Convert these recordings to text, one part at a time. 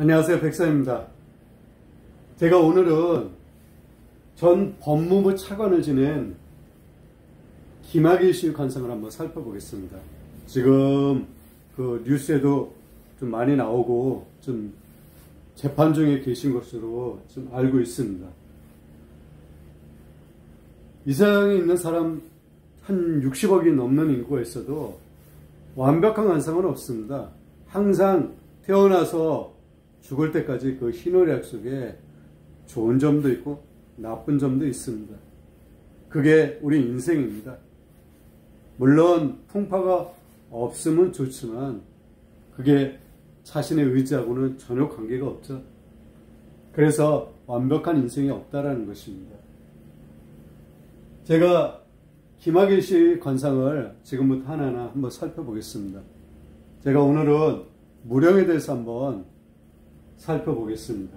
안녕하세요. 백사입니다. 제가 오늘은 전 법무부 차관을 지낸 김학일 씨 관상을 한번 살펴보겠습니다. 지금 그 뉴스에도 좀 많이 나오고 좀 재판 중에 계신 것으로 좀 알고 있습니다. 이 세상에 있는 사람 한 60억이 넘는 인구가 있어도 완벽한 관상은 없습니다. 항상 태어나서 죽을 때까지 그 희노애락 속에 좋은 점도 있고 나쁜 점도 있습니다. 그게 우리 인생입니다. 물론 풍파가 없으면 좋지만 그게 자신의 의지하고는 전혀 관계가 없죠. 그래서 완벽한 인생이 없다라는 것입니다. 제가 김학일 씨 관상을 지금부터 하나하나 한번 살펴보겠습니다. 제가 오늘은 무령에 대해서 한번 살펴보겠습니다.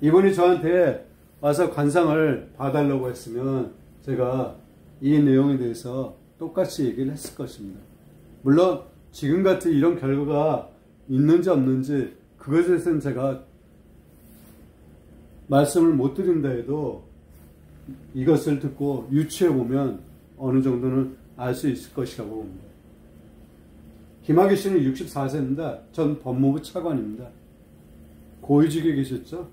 이분이 저한테 와서 관상을 봐달라고 했으면 제가 이 내용에 대해서 똑같이 얘기를 했을 것입니다. 물론 지금 같이 이런 결과가 있는지 없는지 그것에 대해서는 제가 말씀을 못 드린다 해도 이것을 듣고 유추해 보면 어느 정도는 알 수 있을 것이라고 봅니다. 김학의 씨는 64세입니다. 전 법무부 차관입니다. 고위직에 계셨죠?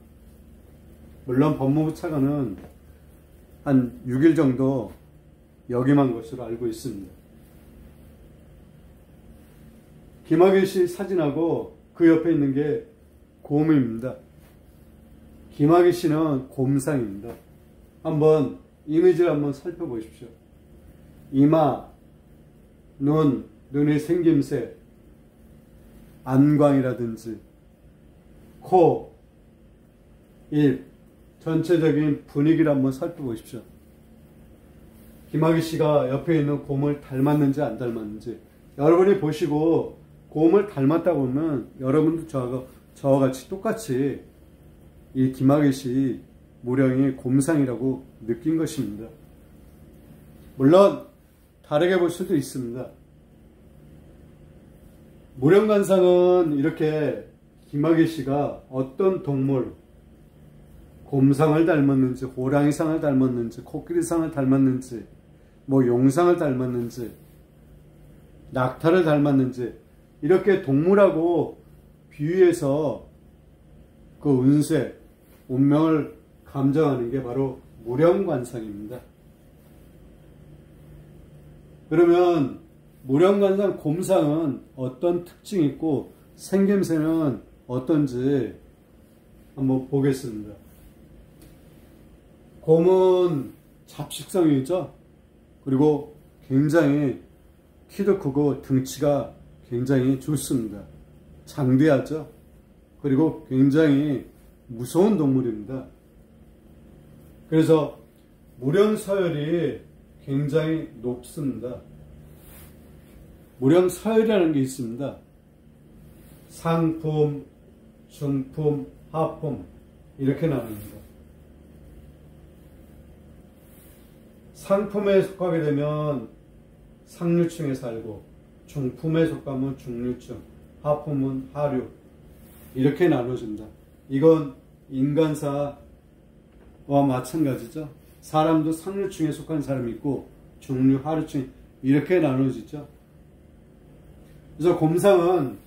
물론 법무부 차관은 한 6일 정도 역임한 것으로 알고 있습니다. 김학의 씨 사진하고 그 옆에 있는 게 곰입니다. 김학의 씨는 곰상입니다. 한번 이미지를 한번 살펴보십시오. 이마, 눈, 눈의 생김새, 안광이라든지 코, 입, 전체적인 분위기를 한번 살펴보십시오. 김학의 씨가 옆에 있는 곰을 닮았는지 안 닮았는지 여러분이 보시고 곰을 닮았다고 하면 여러분도 저와, 저와 같이 똑같이 이 김학의 씨 무령이 곰상이라고 느낀 것입니다. 물론 다르게 볼 수도 있습니다. 무령관상은 이렇게 김학의 씨가 어떤 동물, 곰상을 닮았는지, 호랑이상을 닮았는지, 코끼리상을 닮았는지, 뭐 용상을 닮았는지, 낙타를 닮았는지, 이렇게 동물하고 비유해서 그 운세, 운명을 감정하는 게 바로 무령관상입니다. 그러면 무령관상 곰상은 어떤 특징이 있고 생김새는 어떤지 한번 보겠습니다. 곰은 잡식성이죠. 그리고 굉장히 키도 크고 등치가 굉장히 좋습니다. 장대하죠. 그리고 굉장히 무서운 동물입니다. 그래서 무령서열이 굉장히 높습니다. 무령서열이라는 게 있습니다. 상품, 중품, 하품 이렇게 나눕니다. 상품에 속하게 되면 상류층에 살고 중품에 속하면 중류층, 하품은 하류 이렇게 나눠집니다. 이건 인간사와 마찬가지죠. 사람도 상류층에 속한 사람이 있고 중류, 하류층 이렇게 나눠지죠. 그래서 곰상은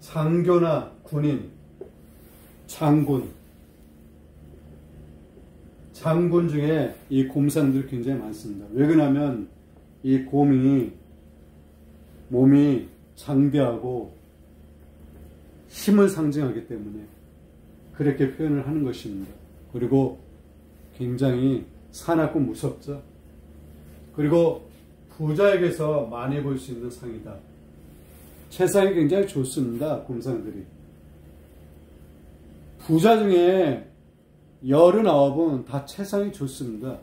장교나 군인, 장군, 장군 중에 이 곰상들이 굉장히 많습니다. 왜 그러냐면 이 곰이 몸이 장대하고 힘을 상징하기 때문에 그렇게 표현을 하는 것입니다. 그리고 굉장히 사납고 무섭죠. 그리고 부자에게서 많이 볼 수 있는 상이다. 세상이 굉장히 좋습니다. 곰상들이. 부자 중에 89은 다 체상이 좋습니다.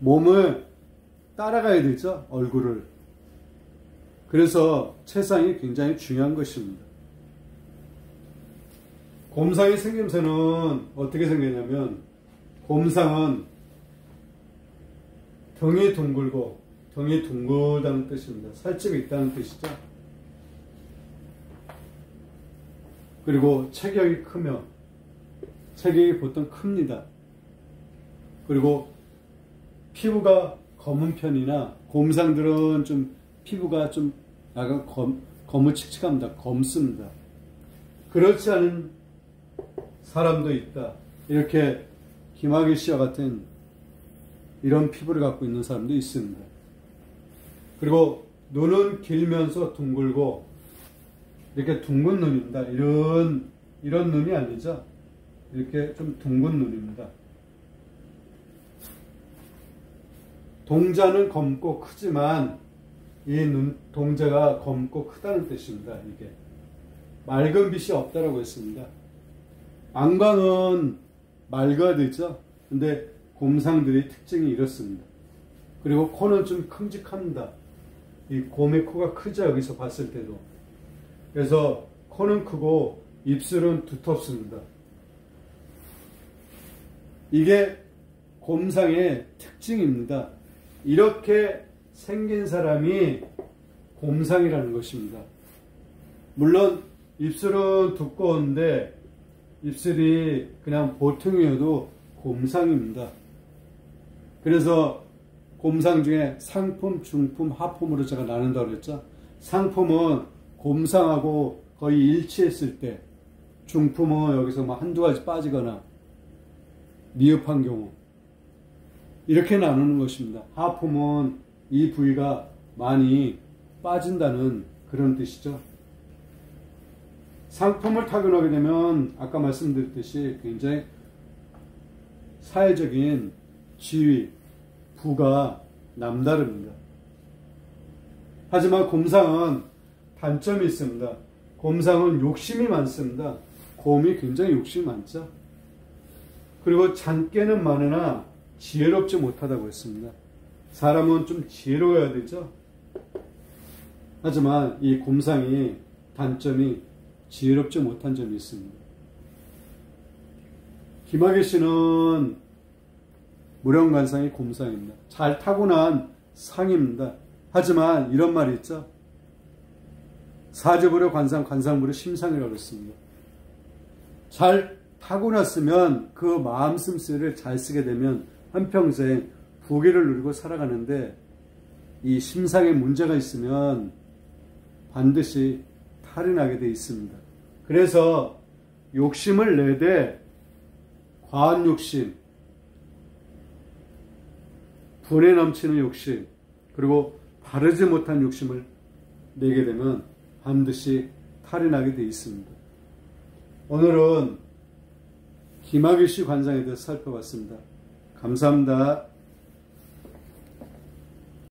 몸을 따라가야 되죠. 얼굴을. 그래서 체상이 굉장히 중요한 것입니다. 곰상의 생김새는 어떻게 생겼냐면 곰상은 등이 둥글고 등이 둥글다는 뜻입니다. 살집이 있다는 뜻이죠. 그리고 체격이 크며 체격이 보통 큽니다. 그리고 피부가 검은 편이나 곰상들은 좀 피부가 좀 약간 검, 거무칙칙합니다. 검습니다. 그렇지 않은 사람도 있다. 이렇게 김학일 씨와 같은 이런 피부를 갖고 있는 사람도 있습니다. 그리고 눈은 길면서 둥글고 이렇게 둥근 눈입니다. 이런 이런 눈이 아니죠. 이렇게 좀 둥근 눈입니다. 동자는 검고 크지만 이 눈, 동자가 검고 크다는 뜻입니다. 이게 맑은 빛이 없다라고 했습니다. 안광은 맑아야 되죠. 근데 곰상들의 특징이 이렇습니다. 그리고 코는 좀 큼직합니다. 이 곰의 코가 크죠. 여기서 봤을 때도. 그래서 코는 크고 입술은 두텁습니다. 이게 곰상의 특징입니다. 이렇게 생긴 사람이 곰상이라는 것입니다. 물론 입술은 두꺼운데 입술이 그냥 보통이어도 곰상입니다. 그래서 곰상 중에 상품, 중품, 하품으로 제가 나눈다고 그랬죠. 상품은 곰상하고 거의 일치했을 때, 중품은 여기서 뭐 한두 가지 빠지거나 미흡한 경우, 이렇게 나누는 것입니다. 하품은 이 부위가 많이 빠진다는 그런 뜻이죠. 상품을 타고나게 되면 아까 말씀드렸듯이 굉장히 사회적인 지위, 부가 남다릅니다. 하지만 곰상은 단점이 있습니다. 곰상은 욕심이 많습니다. 곰이 굉장히 욕심이 많죠. 그리고 잔깨는 많으나 지혜롭지 못하다고 했습니다. 사람은 좀 지혜로워야 되죠. 하지만 이 곰상이 단점이 지혜롭지 못한 점이 있습니다. 김학의 씨는 무령관상이 곰상입니다. 잘 타고난 상입니다. 하지만 이런 말이 있죠. 사주부려 관상, 관상부려 심상이라고 했습니다. 잘 타고났으면 그 마음 씀씨를 잘 쓰게 되면 한평생 부귀를 누리고 살아가는데 이 심상에 문제가 있으면 반드시 탈이 나게 되어 있습니다. 그래서 욕심을 내되 과한 욕심, 분에 넘치는 욕심, 그리고 바르지 못한 욕심을 내게 되면 반드시 탈이 나게 되어 있습니다. 오늘은 김학일 씨 관장에 대해서 살펴봤습니다. 감사합니다.